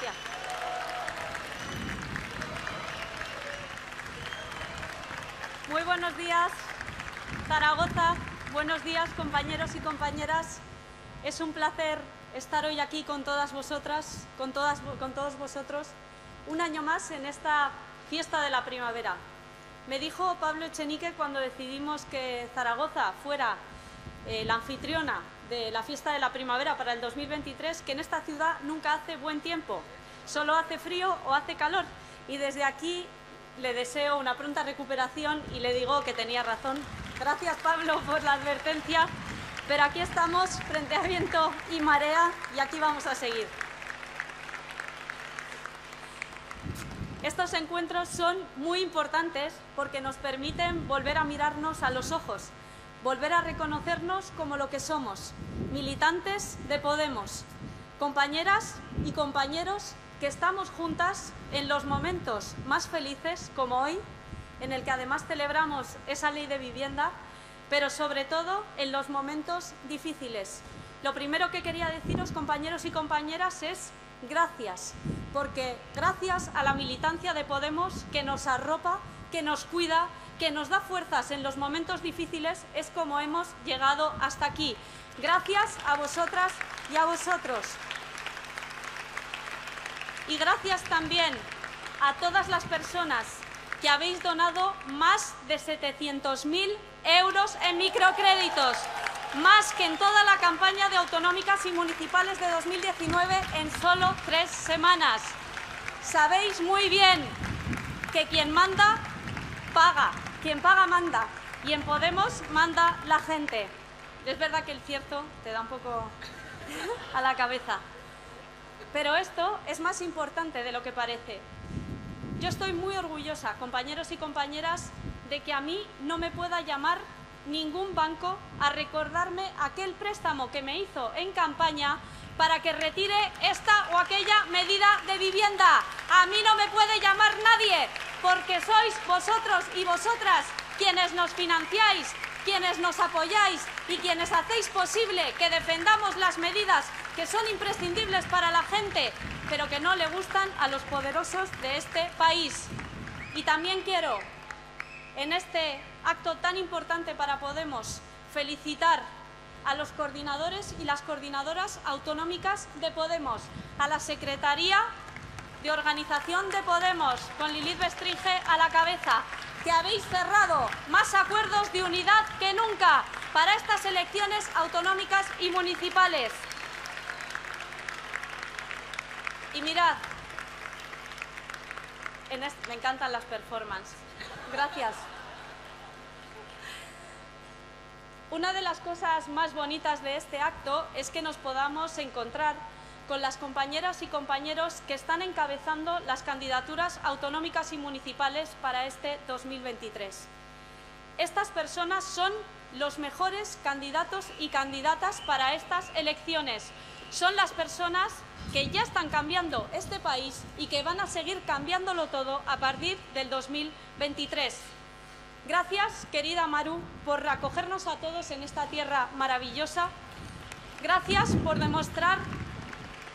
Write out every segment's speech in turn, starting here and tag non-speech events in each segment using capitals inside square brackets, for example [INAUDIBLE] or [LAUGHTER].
Gracias. Muy buenos días, Zaragoza. Buenos días, compañeros y compañeras. Es un placer estar hoy aquí con todas vosotras, con, todas, con todos vosotros, un año más en esta fiesta de la primavera. Me dijo Pablo Echenique cuando decidimos que Zaragoza fuera eh, la anfitriona de la fiesta de la primavera para el 2023 que en esta ciudad nunca hace buen tiempo, solo hace frío o hace calor. Y desde aquí le deseo una pronta recuperación y le digo que tenía razón. Gracias Pablo por la advertencia, pero aquí estamos frente a viento y marea y aquí vamos a seguir. Estos encuentros son muy importantes porque nos permiten volver a mirarnos a los ojos, volver a reconocernos como lo que somos, militantes de Podemos, compañeras y compañeros que estamos juntas en los momentos más felices, como hoy, en el que además celebramos esa ley de vivienda, pero sobre todo en los momentos difíciles. Lo primero que quería deciros, compañeros y compañeras, es gracias, porque gracias a la militancia de Podemos que nos arropa, que nos cuida, que nos da fuerzas en los momentos difíciles, es como hemos llegado hasta aquí. Gracias a vosotras y a vosotros. Y gracias también a todas las personas que habéis donado más de 700.000 euros en microcréditos, más que en toda la campaña de autonómicas y municipales de 2019 en solo tres semanas. Sabéis muy bien que quien manda, paga. Quien paga, manda. Y en Podemos manda la gente. Es verdad que el cierto te da un poco [LAUGHS] a la cabeza. Pero esto es más importante de lo que parece. Yo estoy muy orgullosa, compañeros y compañeras, de que a mí no me pueda llamar ningún banco a recordarme aquel préstamo que me hizo en campaña para que retire esta o aquella medida de vivienda. A mí no me puede llamar nadie, porque sois vosotros y vosotras quienes nos financiáis, quienes nos apoyáis y quienes hacéis posible que defendamos las medidas que son imprescindibles para la gente, pero que no le gustan a los poderosos de este país. Y también quiero, en este acto tan importante para Podemos, felicitar a los coordinadores y las coordinadoras autonómicas de Podemos, a la Secretaría de Organización de Podemos, con Lilith Bestringe a la cabeza, que habéis cerrado más acuerdos de unidad que nunca para estas elecciones autonómicas y municipales. Y mirad, me encantan las performances. Gracias. Una de las cosas más bonitas de este acto es que nos podamos encontrar con las compañeras y compañeros que están encabezando las candidaturas autonómicas y municipales para este 2023. Estas personas son los mejores candidatos y candidatas para estas elecciones. Son las personas que ya están cambiando este país y que van a seguir cambiándolo todo a partir del 2023. Gracias, querida Maru, por acogernos a todos en esta tierra maravillosa. Gracias por demostrar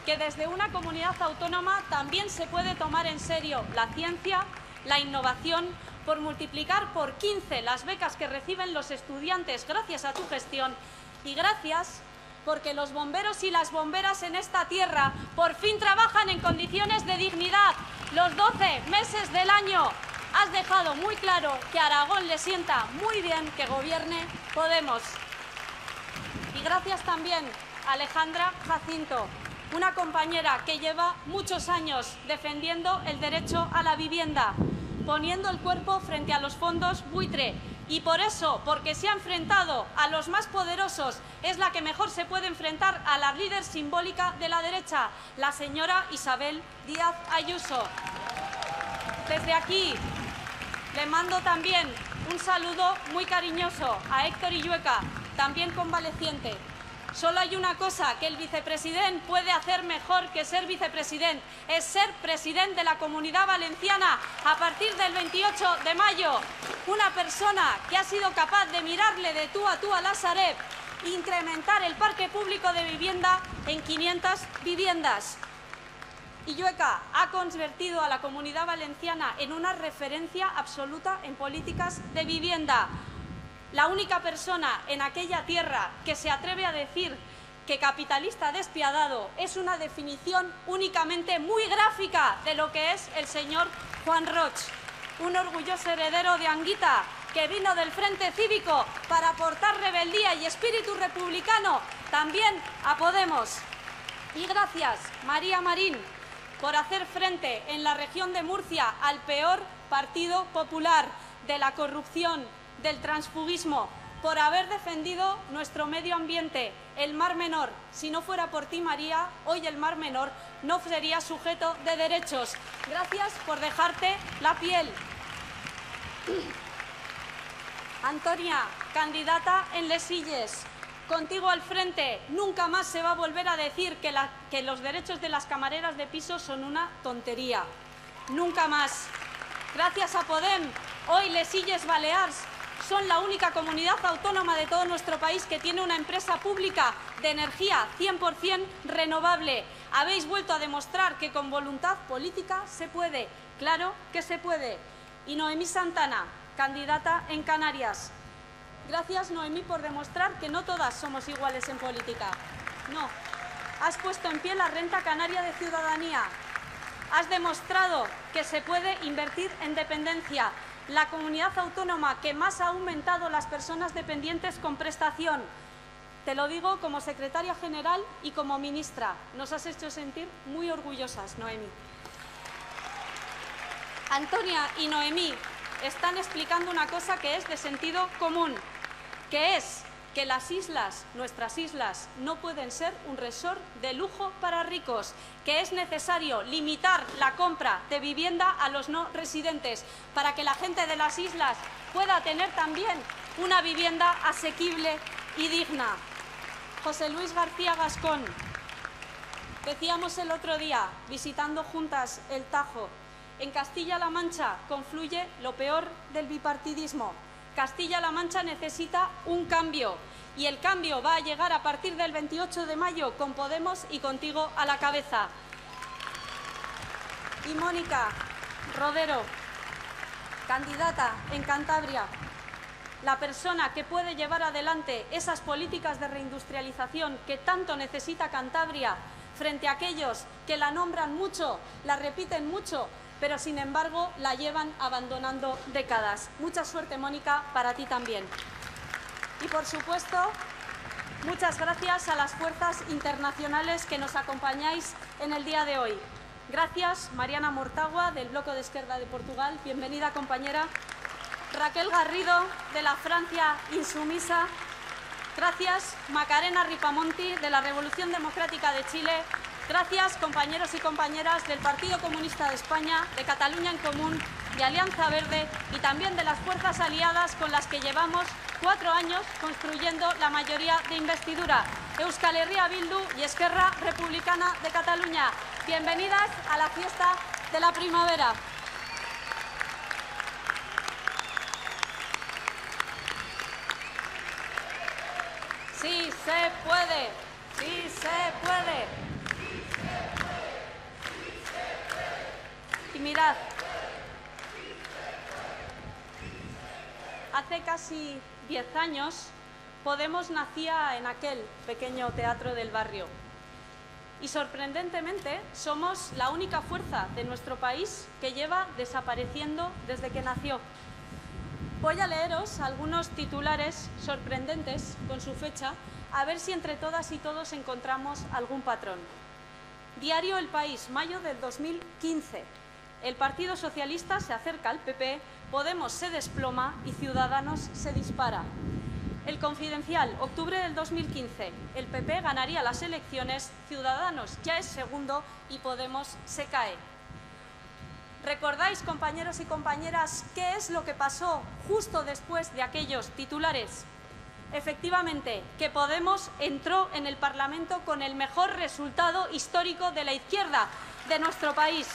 que desde una comunidad autónoma también se puede tomar en serio la ciencia, la innovación, por multiplicar por 15 las becas que reciben los estudiantes gracias a tu gestión. Y gracias porque los bomberos y las bomberas en esta tierra por fin trabajan en condiciones de dignidad los 12 meses del año. Has dejado muy claro que a Aragón le sienta muy bien que gobierne Podemos. Y gracias también Alejandra Jacinto, una compañera que lleva muchos años defendiendo el derecho a la vivienda, poniendo el cuerpo frente a los fondos buitre. Y por eso, porque se ha enfrentado a los más poderosos, es la que mejor se puede enfrentar a la líder simbólica de la derecha, la señora Isabel Díaz Ayuso. Desde aquí le mando también un saludo muy cariñoso a Héctor Illueca, también convaleciente. Solo hay una cosa que el vicepresidente puede hacer mejor que ser vicepresidente, es ser presidente de la Comunidad Valenciana a partir del 28 de mayo. Una persona que ha sido capaz de mirarle de tú a tú a la Sareb, incrementar el parque público de vivienda en 500 viviendas. Illueca ha convertido a la comunidad valenciana en una referencia absoluta en políticas de vivienda. La única persona en aquella tierra que se atreve a decir que capitalista despiadado es una definición únicamente muy gráfica de lo que es el señor Juan Roch, un orgulloso heredero de Anguita que vino del Frente Cívico para aportar rebeldía y espíritu republicano también a Podemos. Y gracias, María Marín, por hacer frente en la región de Murcia al peor partido popular de la corrupción, del transfugismo, por haber defendido nuestro medio ambiente, el Mar Menor. Si no fuera por ti, María, hoy el Mar Menor no sería sujeto de derechos. Gracias por dejarte la piel. Antonia, candidata en Lesilles. Contigo al frente, nunca más se va a volver a decir que, que los derechos de las camareras de piso son una tontería. Nunca más. Gracias a Podem, hoy Lesilles Balears son la única comunidad autónoma de todo nuestro país que tiene una empresa pública de energía 100% renovable. Habéis vuelto a demostrar que con voluntad política se puede. Claro que se puede. Y Noemí Santana, candidata en Canarias. Gracias, Noemí, por demostrar que no todas somos iguales en política. No. Has puesto en pie la renta canaria de ciudadanía. Has demostrado que se puede invertir en dependencia la comunidad autónoma que más ha aumentado las personas dependientes con prestación. Te lo digo como secretaria general y como ministra. Nos has hecho sentir muy orgullosas, Noemí. Antonia y Noemí están explicando una cosa que es de sentido común, que es que las islas, nuestras islas, no pueden ser un resort de lujo para ricos, que es necesario limitar la compra de vivienda a los no residentes para que la gente de las islas pueda tener también una vivienda asequible y digna. José Luis García Gascón, decíamos el otro día, visitando juntas el Tajo, en Castilla-La Mancha confluye lo peor del bipartidismo, Castilla-La Mancha necesita un cambio y el cambio va a llegar a partir del 28 de mayo con Podemos y contigo a la cabeza. Y Mónica Rodero, candidata en Cantabria, la persona que puede llevar adelante esas políticas de reindustrialización que tanto necesita Cantabria frente a aquellos que la nombran mucho, la repiten mucho, pero sin embargo la llevan abandonando décadas. Mucha suerte, Mónica, para ti también. Y por supuesto, muchas gracias a las fuerzas internacionales que nos acompañáis en el día de hoy. Gracias, Mariana Mortagua, del Bloco de Izquierda de Portugal. Bienvenida, compañera. Raquel Garrido, de la Francia Insumisa. Gracias, Macarena Ripamonti, de la Revolución Democrática de Chile. Gracias, compañeros y compañeras del Partido Comunista de España, de Cataluña en Común, de Alianza Verde y también de las fuerzas aliadas con las que llevamos cuatro años construyendo la mayoría de investidura. Euskal Herria Bildu y Esquerra Republicana de Cataluña. Bienvenidas a la fiesta de la primavera. Sí se puede, sí se puede. Mirad, hace casi diez años Podemos nacía en aquel pequeño teatro del barrio. Y sorprendentemente somos la única fuerza de nuestro país que lleva desapareciendo desde que nació. Voy a leeros algunos titulares sorprendentes con su fecha, a ver si entre todas y todos encontramos algún patrón. Diario El País, mayo del 2015. El Partido Socialista se acerca al PP, Podemos se desploma y Ciudadanos se dispara. El Confidencial, octubre del 2015. El PP ganaría las elecciones, Ciudadanos ya es segundo y Podemos se cae. ¿Recordáis, compañeros y compañeras, qué es lo que pasó justo después de aquellos titulares? efectivamente que Podemos entró en el Parlamento con el mejor resultado histórico de la izquierda de nuestro país,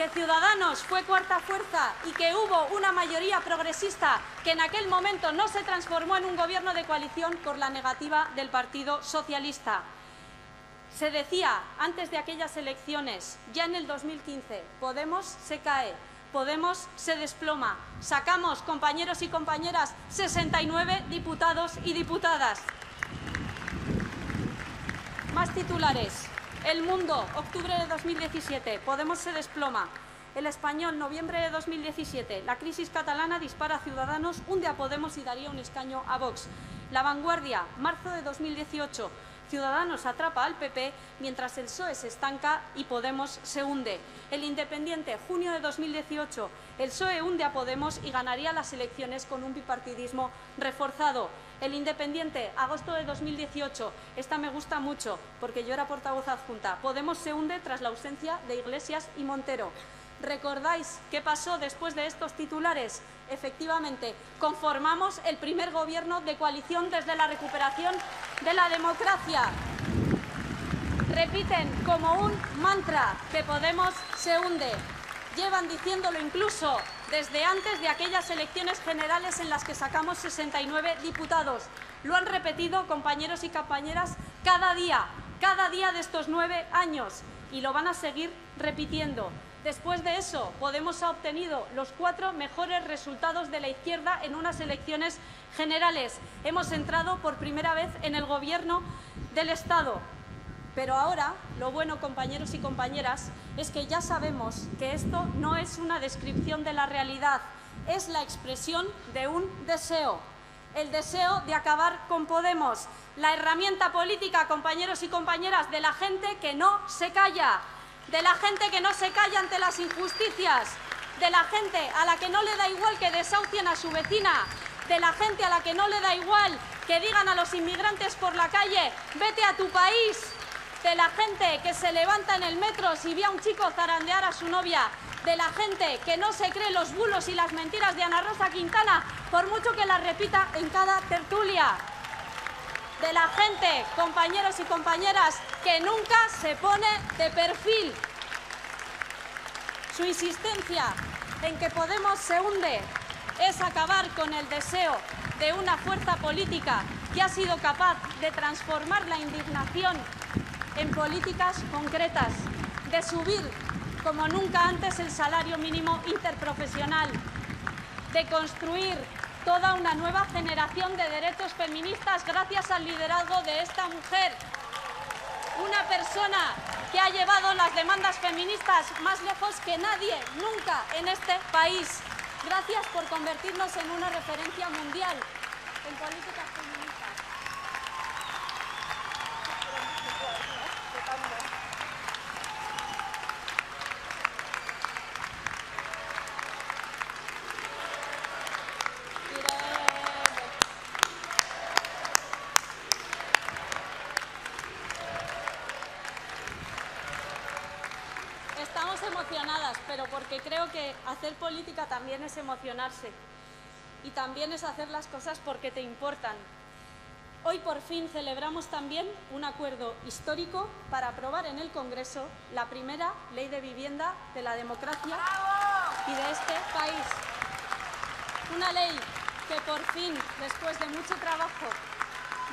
que Ciudadanos fue cuarta fuerza y que hubo una mayoría progresista que en aquel momento no se transformó en un gobierno de coalición por la negativa del Partido Socialista. Se decía antes de aquellas elecciones, ya en el 2015, Podemos se cae, Podemos se desploma. Sacamos, compañeros y compañeras, 69 diputados y diputadas. Más titulares. El Mundo, octubre de 2017, Podemos se desploma. El Español, noviembre de 2017, la crisis catalana dispara a Ciudadanos, hunde a Podemos y daría un escaño a Vox. La Vanguardia, marzo de 2018, Ciudadanos atrapa al PP mientras el PSOE se estanca y Podemos se hunde. El Independiente, junio de 2018, el PSOE hunde a Podemos y ganaría las elecciones con un bipartidismo reforzado. El Independiente, agosto de 2018, esta me gusta mucho porque yo era portavoz adjunta. Podemos se hunde tras la ausencia de Iglesias y Montero. ¿Recordáis qué pasó después de estos titulares? Efectivamente, conformamos el primer gobierno de coalición desde la recuperación de la democracia. Repiten como un mantra que Podemos se hunde. Llevan diciéndolo incluso desde antes de aquellas elecciones generales en las que sacamos 69 diputados. Lo han repetido compañeros y compañeras cada día, cada día de estos nueve años y lo van a seguir repitiendo. Después de eso, Podemos ha obtenido los cuatro mejores resultados de la izquierda en unas elecciones generales. Hemos entrado por primera vez en el Gobierno del Estado. Pero ahora, lo bueno, compañeros y compañeras, es que ya sabemos que esto no es una descripción de la realidad, es la expresión de un deseo. El deseo de acabar con Podemos, la herramienta política, compañeros y compañeras, de la gente que no se calla, de la gente que no se calla ante las injusticias, de la gente a la que no le da igual que desahucien a su vecina, de la gente a la que no le da igual que digan a los inmigrantes por la calle, vete a tu país, de la gente que se levanta en el metro si ve a un chico zarandear a su novia, de la gente que no se cree los bulos y las mentiras de Ana Rosa Quintana, por mucho que las repita en cada tertulia de la gente, compañeros y compañeras, que nunca se pone de perfil. Su insistencia en que Podemos se hunde es acabar con el deseo de una fuerza política que ha sido capaz de transformar la indignación en políticas concretas, de subir como nunca antes el salario mínimo interprofesional, de construir toda una nueva generación de derechos feministas gracias al liderazgo de esta mujer. Una persona que ha llevado las demandas feministas más lejos que nadie, nunca en este país. Gracias por convertirnos en una referencia mundial en políticas que hacer política también es emocionarse y también es hacer las cosas porque te importan. Hoy por fin celebramos también un acuerdo histórico para aprobar en el Congreso la primera ley de vivienda de la democracia y de este país. Una ley que por fin, después de mucho trabajo,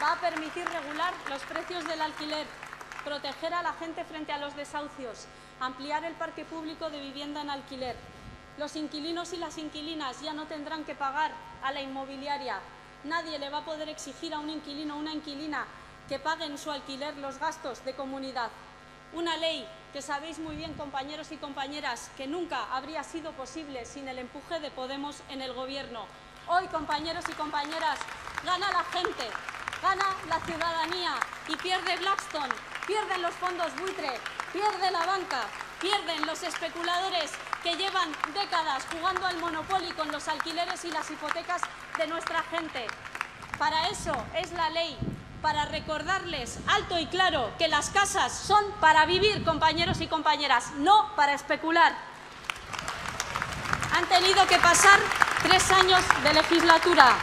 va a permitir regular los precios del alquiler, proteger a la gente frente a los desahucios, ampliar el parque público de vivienda en alquiler. Los inquilinos y las inquilinas ya no tendrán que pagar a la inmobiliaria. Nadie le va a poder exigir a un inquilino o una inquilina que paguen su alquiler los gastos de comunidad. Una ley que sabéis muy bien, compañeros y compañeras, que nunca habría sido posible sin el empuje de Podemos en el Gobierno. Hoy, compañeros y compañeras, gana la gente, gana la ciudadanía y pierde Blackstone, pierden los fondos buitre, pierde la banca, pierden los especuladores que llevan décadas jugando al monopolio con los alquileres y las hipotecas de nuestra gente. Para eso es la ley, para recordarles alto y claro que las casas son para vivir, compañeros y compañeras, no para especular. Han tenido que pasar tres años de legislatura.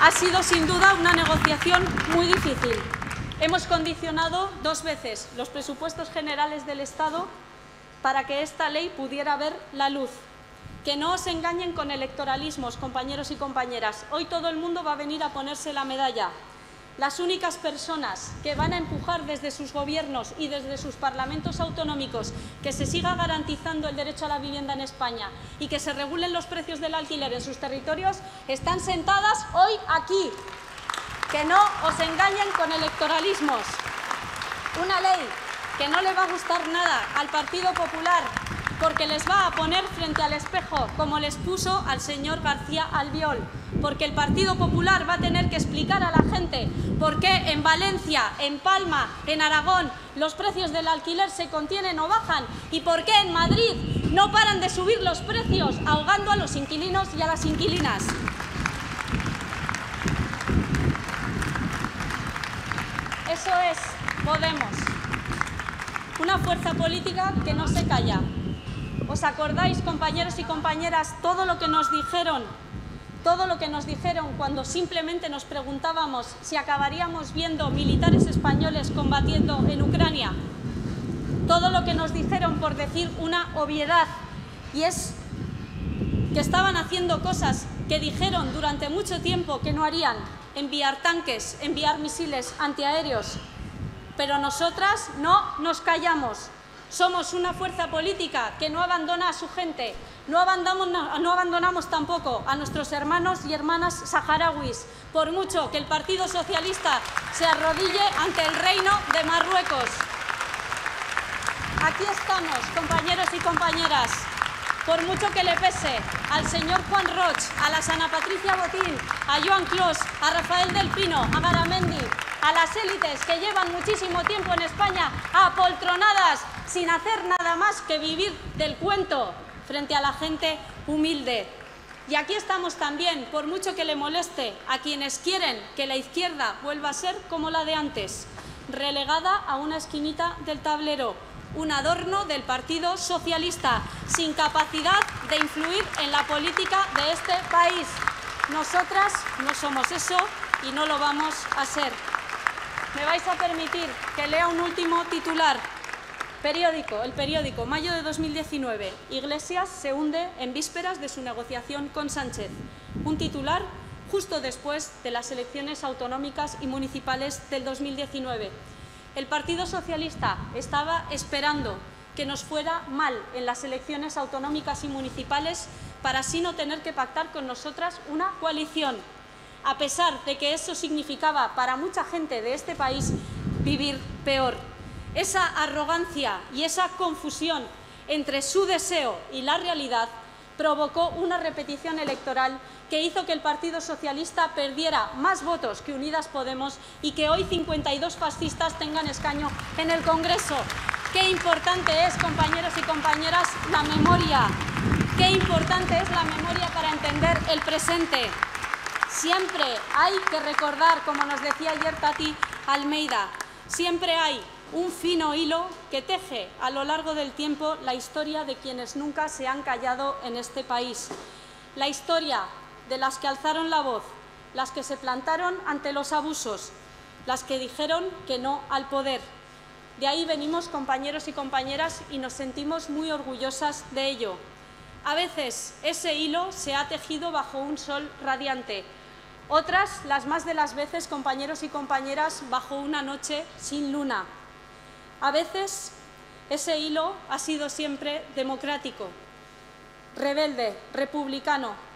Ha sido sin duda una negociación muy difícil. Hemos condicionado dos veces los presupuestos generales del Estado para que esta ley pudiera ver la luz. Que no os engañen con electoralismos, compañeros y compañeras. Hoy todo el mundo va a venir a ponerse la medalla. las únicas personas que van a empujar desde sus gobiernos y desde sus parlamentos autonómicos que se siga garantizando el derecho a la vivienda en España y que se regulen los precios del alquiler en sus territorios, están sentadas hoy aquí. Que no os engañen con electoralismos. Una ley que no le va a gustar nada al Partido Popular porque les va a poner frente al espejo, como les puso al señor García Albiol, porque el Partido Popular va a tener que explicar a la gente por qué en Valencia, en Palma, en Aragón, los precios del alquiler se contienen o bajan y por qué en Madrid no paran de subir los precios, ahogando a los inquilinos y a las inquilinas. Eso es Podemos, una fuerza política que no se calla, ¿Os acordáis, compañeros y compañeras, todo lo que nos dijeron? Todo lo que nos dijeron cuando simplemente nos preguntábamos si acabaríamos viendo militares españoles combatiendo en Ucrania. Todo lo que nos dijeron por decir una obviedad y es que estaban haciendo cosas que dijeron durante mucho tiempo que no harían, enviar tanques, enviar misiles antiaéreos. Pero nosotras no nos callamos, somos una fuerza política que no abandona a su gente, no abandonamos, abandonamos, tampoco a nuestros hermanos y hermanas saharauis, por mucho que el Partido Socialista se arrodille ante el reino de Marruecos. Aquí estamos, compañeros y compañeras, por mucho que le pese al señor Juan Roch, a la Sana Patricia Botín, a Joan Clos, a Rafael del Pino, a Garamendi, a las élites que llevan muchísimo tiempo en España apoltronadas sin hacer nada más que vivir del cuento frente a la gente humilde. Y aquí estamos también, por mucho que le moleste a quienes quieren que la izquierda vuelva a ser como la de antes, relegada a una esquinita del tablero, un adorno del Partido Socialista, sin capacidad de influir en la política de este país. Nosotras no somos eso y no lo vamos a ser. Me vais a permitir que lea un último titular Periódico, el periódico, mayo de 2019. Iglesias se hunde en vísperas de su negociación con Sánchez. Un titular justo después de las elecciones autonómicas y municipales del 2019. El Partido Socialista estaba esperando que nos fuera mal en las elecciones autonómicas y municipales para así no tener que pactar con nosotras una coalición, a pesar de que eso significaba para mucha gente de este país vivir peor. Esa arrogancia y esa confusión entre su deseo y la realidad provocó una repetición electoral que hizo que el Partido Socialista perdiera más votos que Unidas Podemos y que hoy 52 fascistas tengan escaño en el Congreso. Qué importante es, compañeros y compañeras, la memoria. Qué importante es la memoria para entender el presente. Siempre hay que recordar, como nos decía ayer Tati Almeida, siempre hay un fino hilo que teje a lo largo del tiempo la historia de quienes nunca se han callado en este país. La historia de las que alzaron la voz, las que se plantaron ante los abusos, las que dijeron que no al poder. De ahí venimos, compañeros y compañeras, y nos sentimos muy orgullosas de ello. A veces ese hilo se ha tejido bajo un sol radiante, otras, las más de las veces, compañeros y compañeras, bajo una noche sin luna. A veces ese hilo ha sido siempre democrático, rebelde, republicano,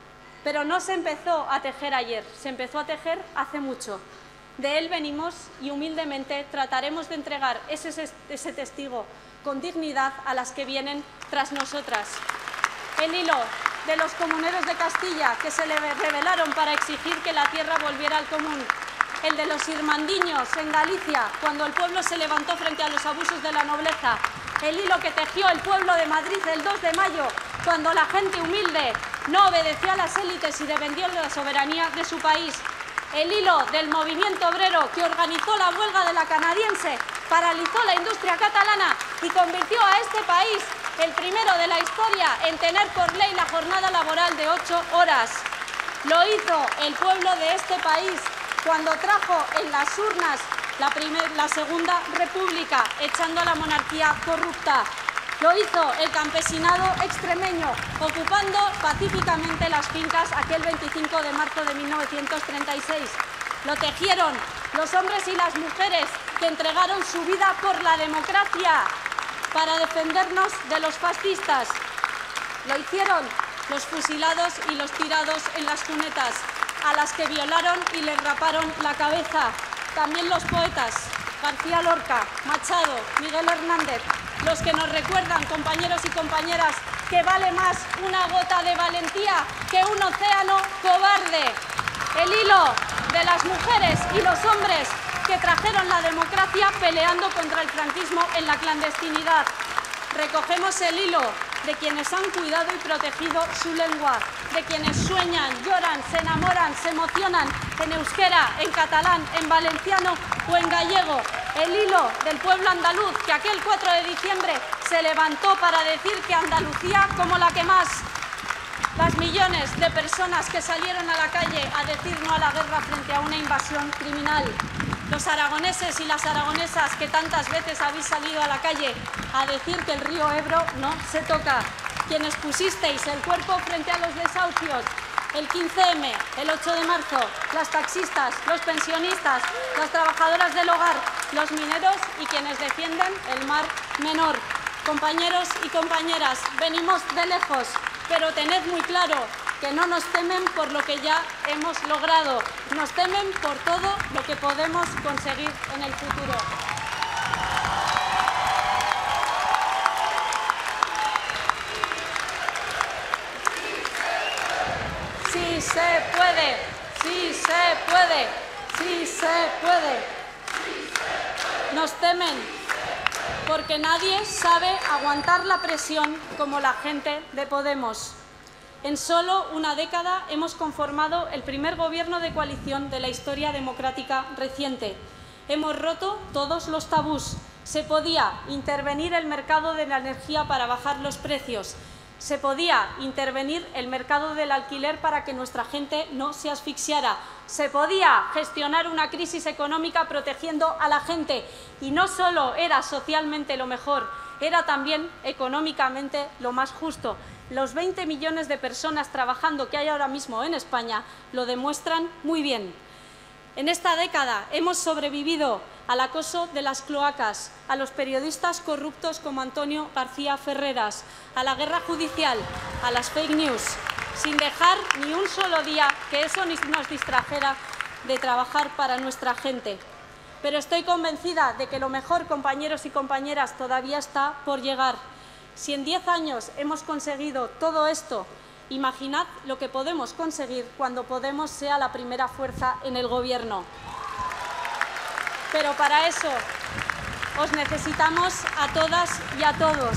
pero no se empezó a tejer ayer, se empezó a tejer hace mucho. De él venimos y humildemente trataremos de entregar ese, testigo con dignidad a las que vienen tras nosotras. El hilo de los comuneros de Castilla que se le rebelaron para exigir que la tierra volviera al común, el de los irmandiños en Galicia, cuando el pueblo se levantó frente a los abusos de la nobleza, el hilo que tejió el pueblo de Madrid el 2 de mayo, cuando la gente humilde no obedeció a las élites y defendió la soberanía de su país, el hilo del movimiento obrero que organizó la huelga de la canadiense, paralizó la industria catalana y convirtió a este país el primero de la historia en tener por ley la jornada laboral de ocho horas. Lo hizo el pueblo de este país cuando trajo en las urnas la, Segunda República, echando a la monarquía corrupta. Lo hizo el campesinado extremeño, ocupando pacíficamente las fincas aquel 25 de marzo de 1936. lo tejieron los hombres y las mujeres que entregaron su vida por la democracia para defendernos de los fascistas. Lo hicieron los fusilados y los tirados en las cunetas, a las que violaron y les raparon la cabeza. También los poetas, García Lorca, Machado, Miguel Hernández, los que nos recuerdan, compañeros y compañeras, que vale más una gota de valentía que un océano cobarde. El hilo de las mujeres y los hombres que trajeron la democracia peleando contra el franquismo en la clandestinidad. Recogemos el hilo de quienes han cuidado y protegido su lengua, de quienes sueñan, lloran, se enamoran, se emocionan en euskera, en catalán, en valenciano o en gallego. El hilo del pueblo andaluz que aquel 4 de diciembre se levantó para decir que Andalucía como la que más. Las millones de personas que salieron a la calle a decir no a la guerra frente a una invasión criminal los aragoneses y las aragonesas que tantas veces habéis salido a la calle a decir que el río Ebro no se toca, quienes pusisteis el cuerpo frente a los desahucios, el 15M, el 8 de marzo, las taxistas, los pensionistas, las trabajadoras del hogar, los mineros y quienes defienden el mar menor. Compañeros y compañeras, venimos de lejos, pero tened muy claro que no nos temen por lo que ya hemos logrado, nos temen por todo lo que podemos conseguir en el futuro. Se puede, sí se puede, sí se puede. Nos temen porque nadie sabe aguantar la presión como la gente de Podemos. En solo una década hemos conformado el primer gobierno de coalición de la historia democrática reciente. Hemos roto todos los tabús. Se podía intervenir el mercado de la energía para bajar los precios. Se podía intervenir el mercado del alquiler para que nuestra gente no se asfixiara. Se podía gestionar una crisis económica protegiendo a la gente. Y no solo era socialmente lo mejor, era también económicamente lo más justo los 20 millones de personas trabajando que hay ahora mismo en España lo demuestran muy bien. En esta década hemos sobrevivido al acoso de las cloacas, a los periodistas corruptos como Antonio García Ferreras, a la guerra judicial, a las fake news, sin dejar ni un solo día que eso nos distrajera de trabajar para nuestra gente. Pero estoy convencida de que lo mejor, compañeros y compañeras, todavía está por llegar. Si en diez años hemos conseguido todo esto, imaginad lo que podemos conseguir cuando Podemos sea la primera fuerza en el Gobierno. Pero para eso os necesitamos a todas y a todos.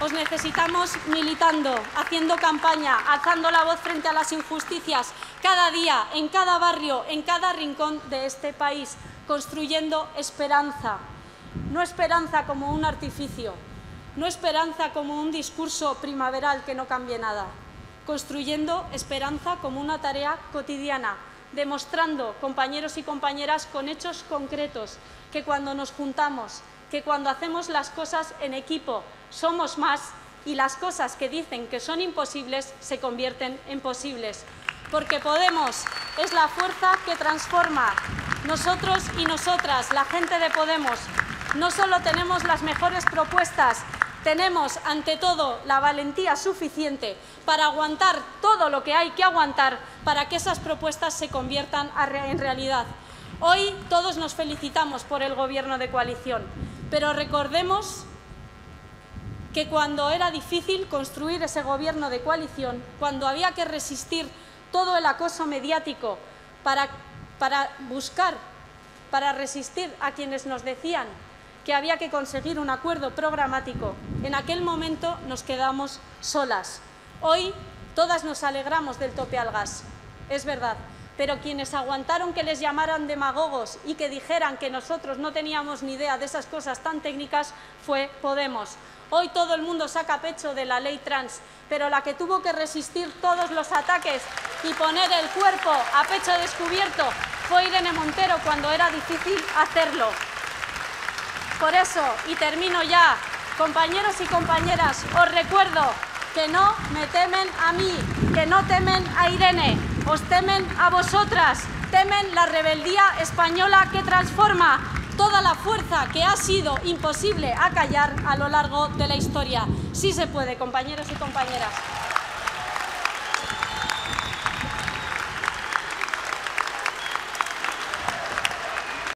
Os necesitamos militando, haciendo campaña, alzando la voz frente a las injusticias, cada día, en cada barrio, en cada rincón de este país, construyendo esperanza. No esperanza como un artificio, no esperanza como un discurso primaveral que no cambie nada, construyendo esperanza como una tarea cotidiana, demostrando, compañeros y compañeras, con hechos concretos, que cuando nos juntamos, que cuando hacemos las cosas en equipo, somos más y las cosas que dicen que son imposibles se convierten en posibles. Porque Podemos es la fuerza que transforma. Nosotros y nosotras, la gente de Podemos, no solo tenemos las mejores propuestas, tenemos, ante todo, la valentía suficiente para aguantar todo lo que hay que aguantar para que esas propuestas se conviertan en realidad. Hoy todos nos felicitamos por el Gobierno de coalición, pero recordemos que cuando era difícil construir ese Gobierno de coalición, cuando había que resistir todo el acoso mediático para, buscar, para resistir a quienes nos decían que había que conseguir un acuerdo programático. En aquel momento nos quedamos solas. Hoy todas nos alegramos del tope al gas, es verdad, pero quienes aguantaron que les llamaran demagogos y que dijeran que nosotros no teníamos ni idea de esas cosas tan técnicas fue Podemos. Hoy todo el mundo saca pecho de la ley trans, pero la que tuvo que resistir todos los ataques y poner el cuerpo a pecho descubierto fue Irene Montero cuando era difícil hacerlo. Por eso, y termino ya, compañeros y compañeras, os recuerdo que no me temen a mí, que no temen a Irene, os temen a vosotras, temen la rebeldía española que transforma toda la fuerza que ha sido imposible acallar a lo largo de la historia. Sí se puede, compañeros y compañeras.